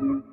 Thank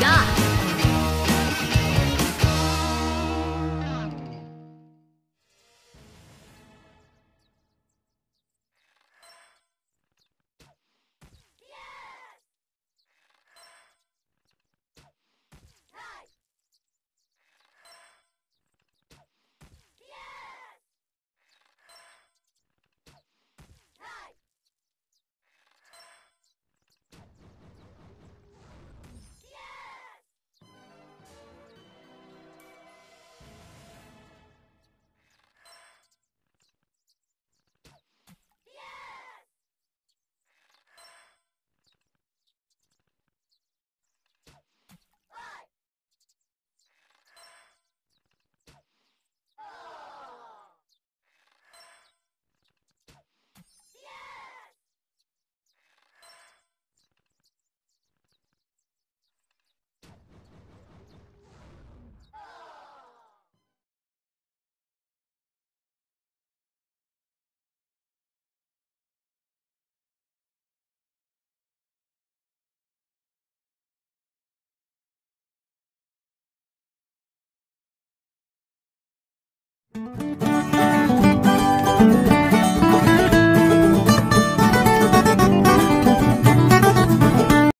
shot.